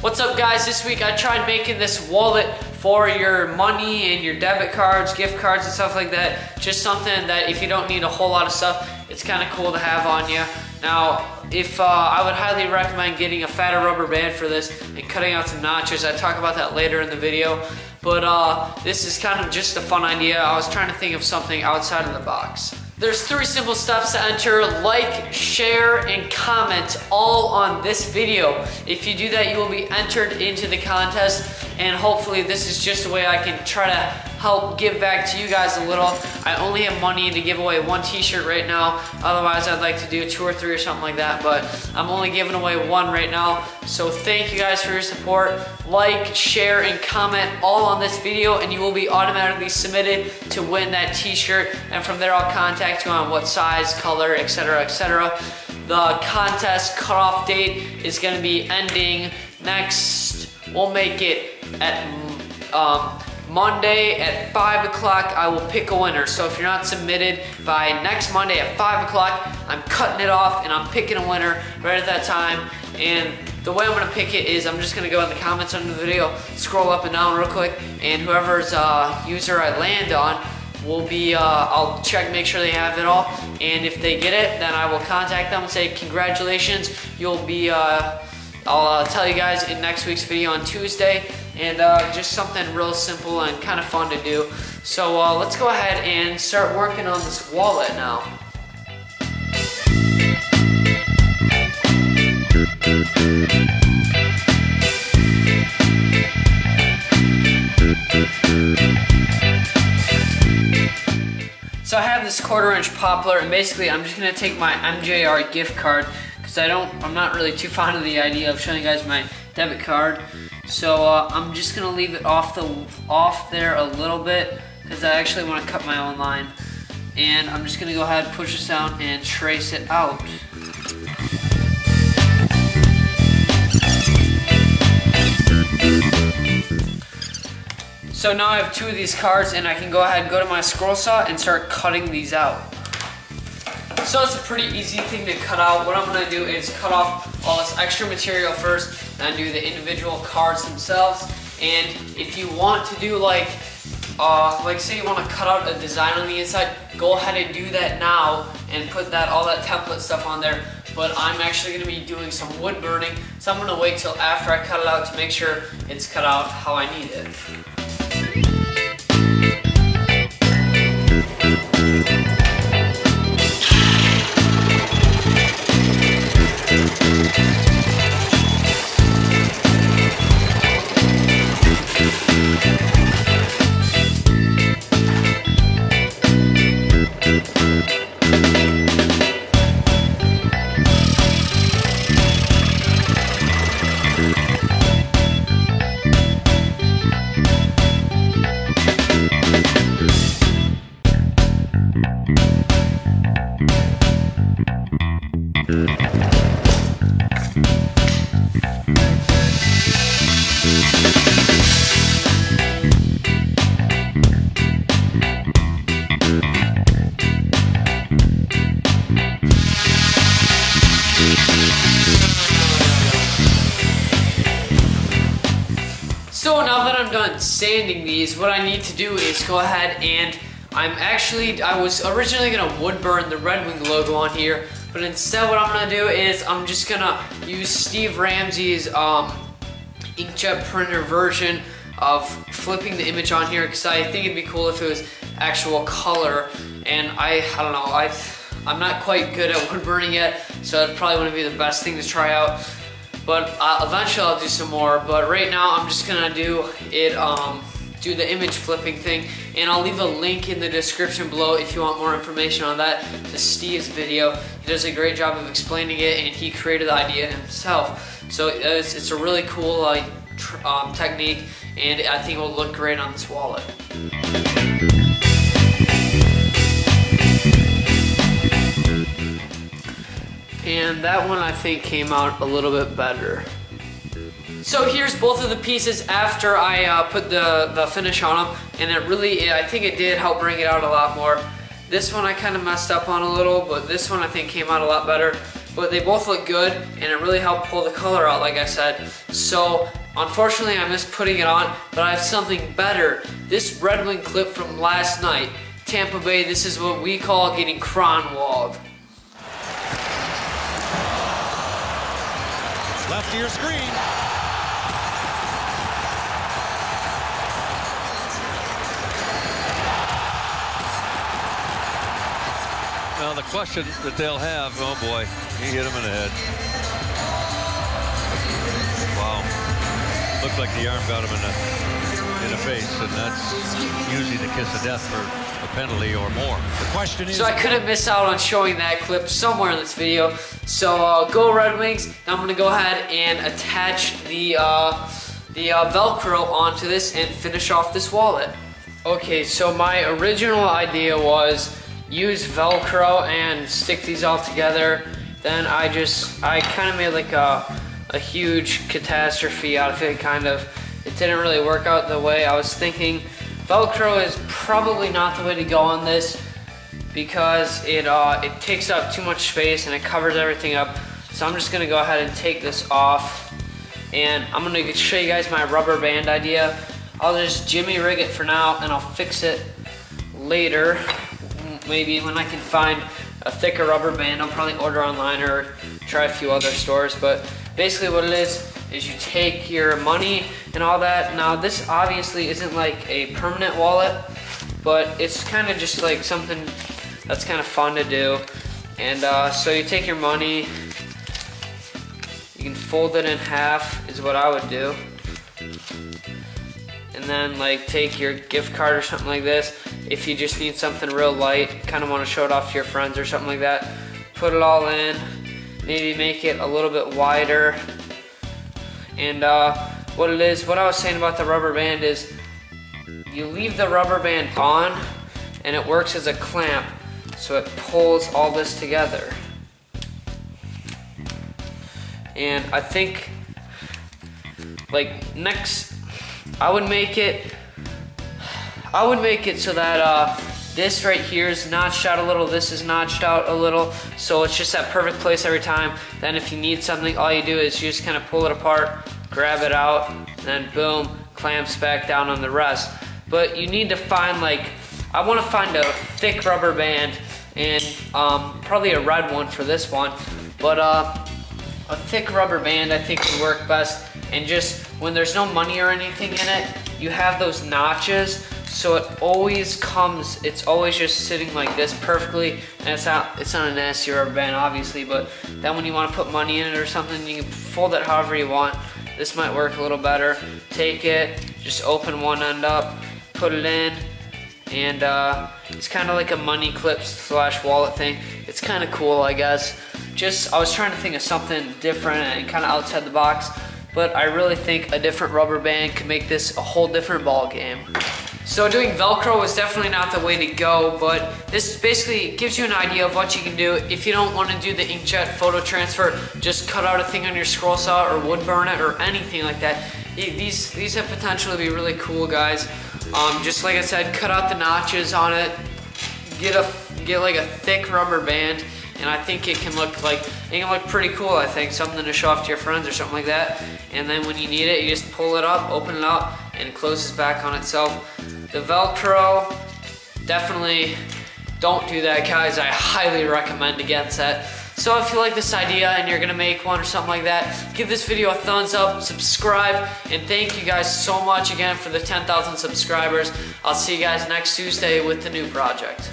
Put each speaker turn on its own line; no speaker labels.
What's up guys? This week I tried making this wallet for your money and your debit cards, gift cards and stuff like that. Just something that if you don't need a whole lot of stuff, it's kind of cool to have on you. Now, if uh, I would highly recommend getting a fatter rubber band for this and cutting out some notches. I talk about that later in the video. But uh, this is kind of just a fun idea. I was trying to think of something outside of the box. There's three simple steps to enter. Like, share, and comment all on this video. If you do that, you will be entered into the contest and hopefully this is just a way I can try to help give back to you guys a little. I only have money to give away one t-shirt right now. Otherwise, I'd like to do two or three or something like that, but I'm only giving away one right now. So thank you guys for your support. Like, share, and comment all on this video, and you will be automatically submitted to win that t-shirt. And from there, I'll contact you on what size, color, etc., etc. The contest cutoff date is gonna be ending next, we'll make it at um, Monday at 5 o'clock, I will pick a winner. So if you're not submitted by next Monday at 5 o'clock, I'm cutting it off and I'm picking a winner right at that time. And the way I'm gonna pick it is I'm just gonna go in the comments under the video, scroll up and down real quick, and whoever's uh, user I land on will be, uh, I'll check, make sure they have it all. And if they get it, then I will contact them and say, congratulations, you'll be, uh, I'll uh, tell you guys in next week's video on Tuesday and uh, just something real simple and kind of fun to do. So uh, let's go ahead and start working on this wallet now. So I have this quarter inch poplar and basically I'm just gonna take my MJR gift card because I don't, I'm not really too fond of the idea of showing you guys my debit card. So uh, I'm just gonna leave it off the off there a little bit because I actually want to cut my own line. And I'm just gonna go ahead, push this down, and trace it out. So now I have two of these cards and I can go ahead and go to my scroll saw and start cutting these out. So it's a pretty easy thing to cut out. What I'm gonna do is cut off all this extra material first and do the individual cards themselves. And if you want to do like, uh, like say you want to cut out a design on the inside, go ahead and do that now and put that all that template stuff on there. But I'm actually going to be doing some wood burning, so I'm going to wait till after I cut it out to make sure it's cut out how I need it. So now that I'm done sanding these, what I need to do is go ahead and I'm actually, I was originally gonna wood burn the Red Wing logo on here, but instead what I'm gonna do is I'm just gonna use Steve Ramsey's um, inkjet printer version of flipping the image on here because I think it'd be cool if it was actual color and I, I don't know, I, I'm not quite good at wood burning yet, so it probably wouldn't be the best thing to try out. But uh, eventually I'll do some more, but right now I'm just gonna do it, um, do the image flipping thing, and I'll leave a link in the description below if you want more information on that to Steve's video. He does a great job of explaining it, and he created the idea himself. So it's, it's a really cool um, technique, and I think it will look great on this wallet. And that one I think came out a little bit better. So here's both of the pieces after I uh, put the, the finish on them, and it really, I think it did help bring it out a lot more. This one I kind of messed up on a little, but this one I think came out a lot better. but they both look good and it really helped pull the color out like I said. So unfortunately I missed putting it on, but I have something better. This Red Wing clip from last night, Tampa Bay, this is what we call getting Kronwalled.
Left ear screen. Well, the question that they'll have, oh boy, he hit him in the head. Wow. Looked like the arm got him in the in the face, and that's usually the kiss of death for penalty or more. The question is.
So I couldn't miss out on showing that clip somewhere in this video. So uh, go Red Wings. Now I'm gonna go ahead and attach the uh, the uh, Velcro onto this and finish off this wallet. Okay, so my original idea was use Velcro and stick these all together. Then I just, I kind of made like a, a huge catastrophe out of it, kind of. It didn't really work out the way I was thinking. Velcro is probably not the way to go on this because it, uh, it takes up too much space and it covers everything up. So I'm just gonna go ahead and take this off and I'm gonna show you guys my rubber band idea. I'll just jimmy rig it for now and I'll fix it later maybe when I can find a thicker rubber band, I'll probably order online or try a few other stores. But basically what it is, is you take your money and all that. Now this obviously isn't like a permanent wallet, but it's kind of just like something that's kind of fun to do. And uh, so you take your money, you can fold it in half is what I would do. And then like take your gift card or something like this if you just need something real light, kind of want to show it off to your friends or something like that, put it all in, maybe make it a little bit wider. And uh, what it is, what I was saying about the rubber band is you leave the rubber band on and it works as a clamp so it pulls all this together. And I think like next I would make it I would make it so that uh, this right here is notched out a little, this is notched out a little, so it's just that perfect place every time. Then if you need something, all you do is you just kind of pull it apart, grab it out, and then boom, clamps back down on the rest. But you need to find like, I want to find a thick rubber band and um, probably a red one for this one. But uh, a thick rubber band I think would work best. And just when there's no money or anything in it, you have those notches so it always comes, it's always just sitting like this perfectly. And it's not, it's not a nasty rubber band, obviously, but then when you want to put money in it or something, you can fold it however you want. This might work a little better. Take it, just open one end up, put it in, and uh, it's kind of like a money clip slash wallet thing. It's kind of cool, I guess. Just, I was trying to think of something different and kind of outside the box, but I really think a different rubber band could make this a whole different ball game. So doing Velcro is definitely not the way to go, but this basically gives you an idea of what you can do. If you don't want to do the inkjet photo transfer, just cut out a thing on your scroll saw or wood burn it or anything like that. These, these have potential to be really cool, guys. Um, just like I said, cut out the notches on it, get a get like a thick rubber band, and I think it can look like it can look pretty cool. I think something to show off to your friends or something like that. And then when you need it, you just pull it up, open it up, and it closes back on itself. The Velcro, definitely don't do that, guys. I highly recommend against that. So if you like this idea and you're gonna make one or something like that, give this video a thumbs up, subscribe, and thank you guys so much again for the 10,000 subscribers. I'll see you guys next Tuesday with the new project.